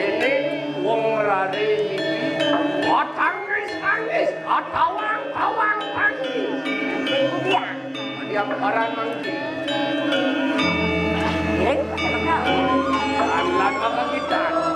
kene wong rare iki atangis tangis atawang ah, tawang pagi iya. Dia parang mangki. Ning pasenengan lan lan apa kita?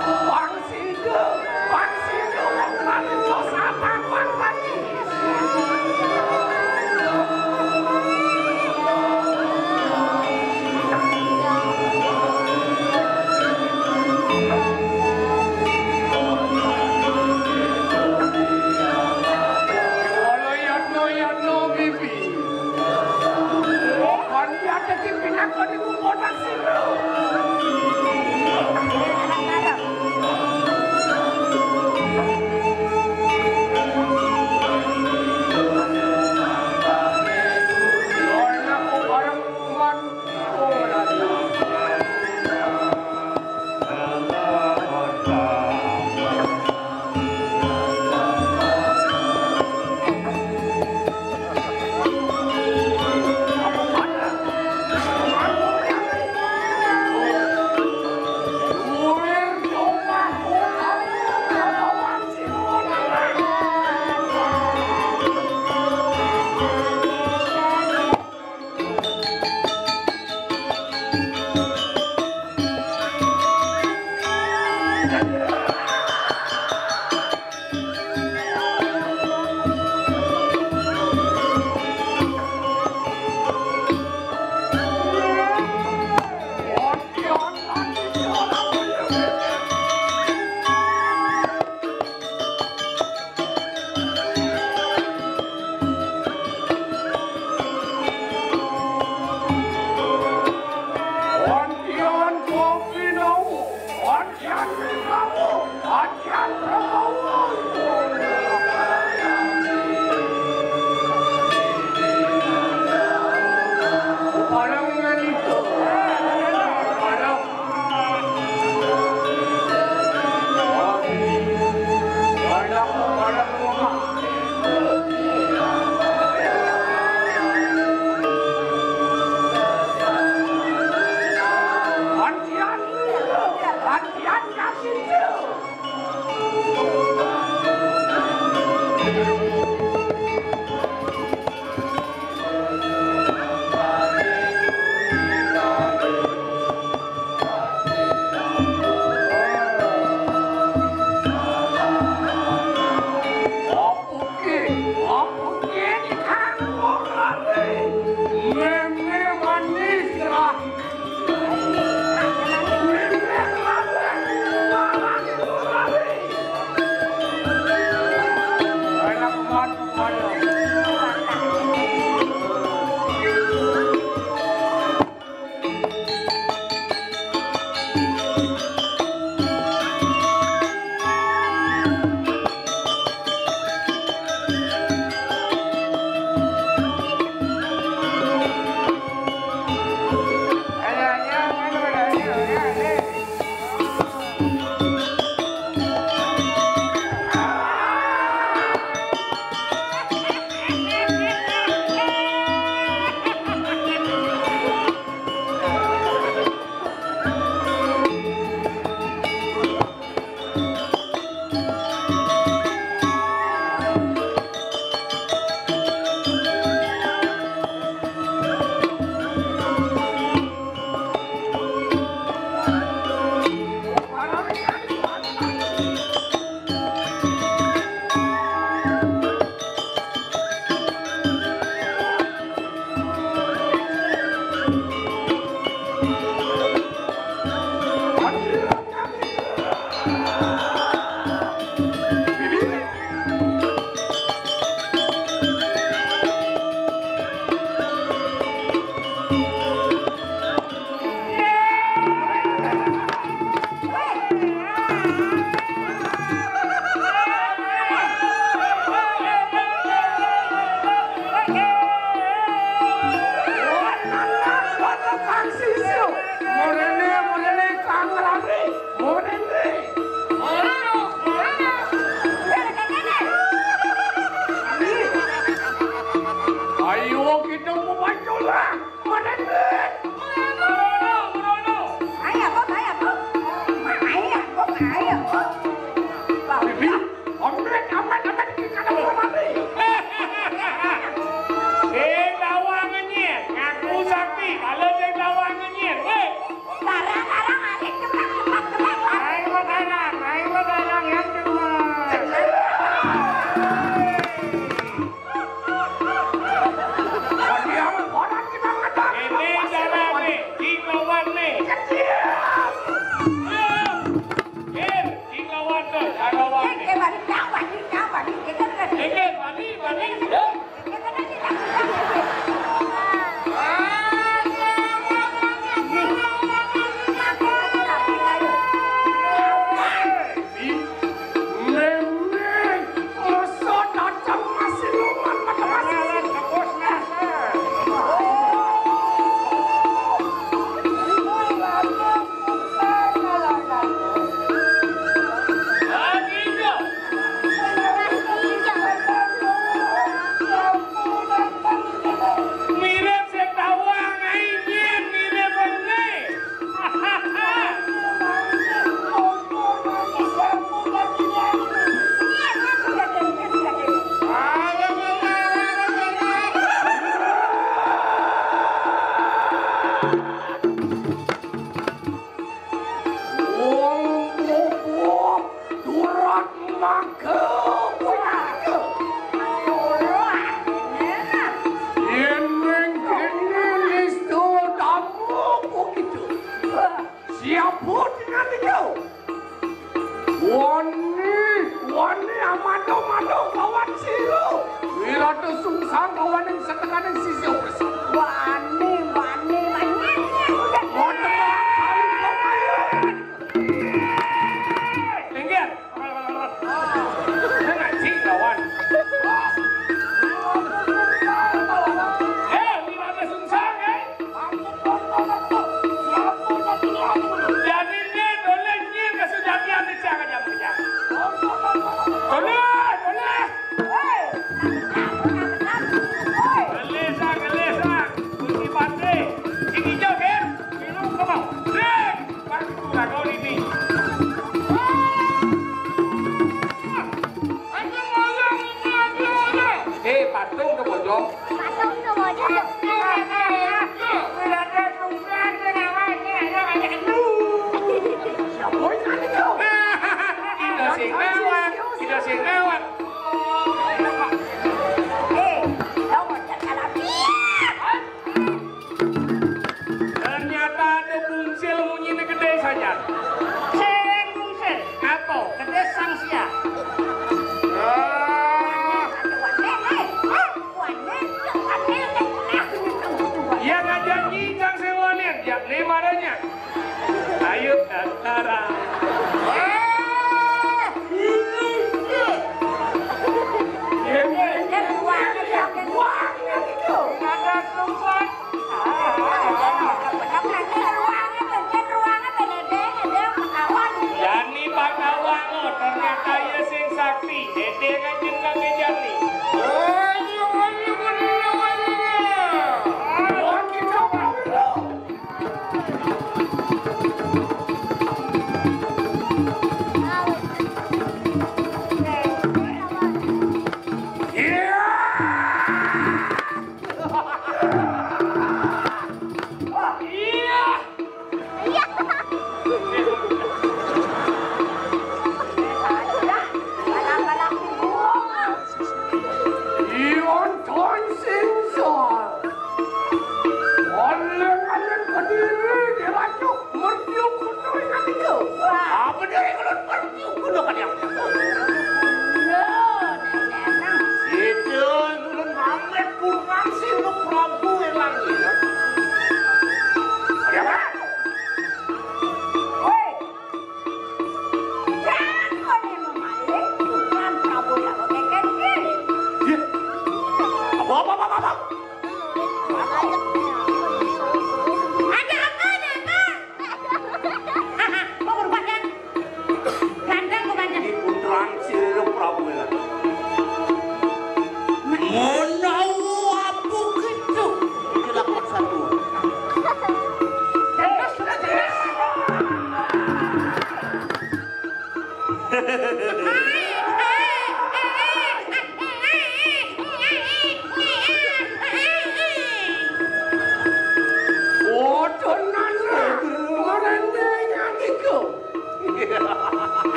বাবা বাবা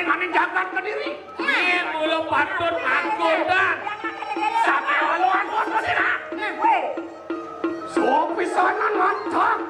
ketingane jagat kediri. Iye mulo patut mangkon dan. Sampai waluan bos mesti nak. Sopi sana ngontong.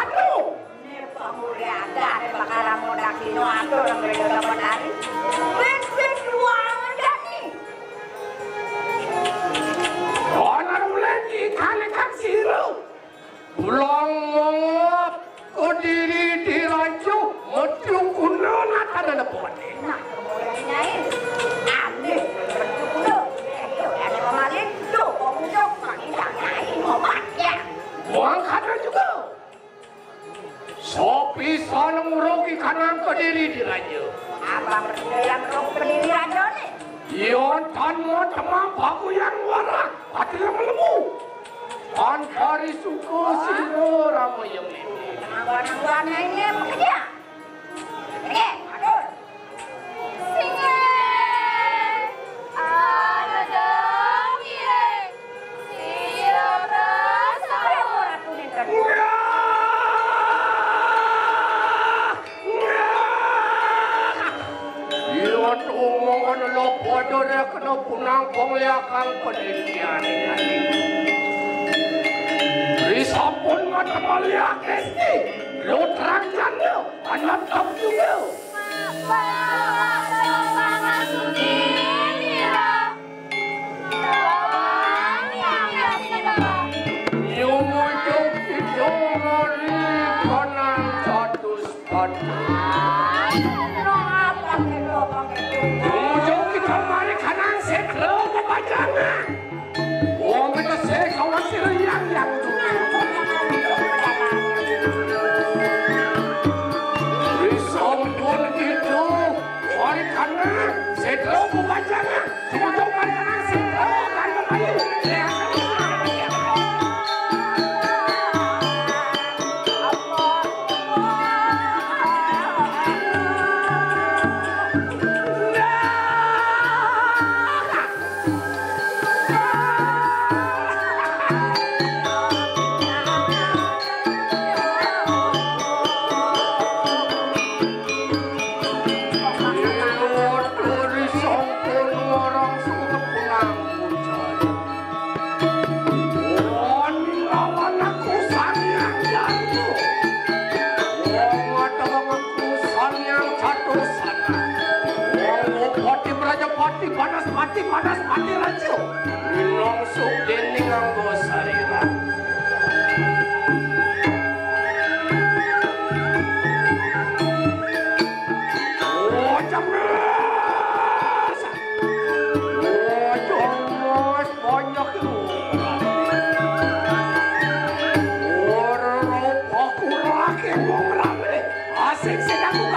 makaramon aki no ato ang redo na manari. Wait, wait, ruangan dati. Orang ulan di kalikan siru. Pulang mongop, kodiri diraju, mutiung kuno nata na napon. pendiri di raja. Apa yang roh pendiri raja nih? Yontan mau cemam baku yang warak, hati yang hatinya melemu. Ankari suku sino ramu yang ini. Kenapa orang-orang ini bekerja? างคนอื่นอย่างไรรีสอบผลมาทำอะไร 谢谢大家。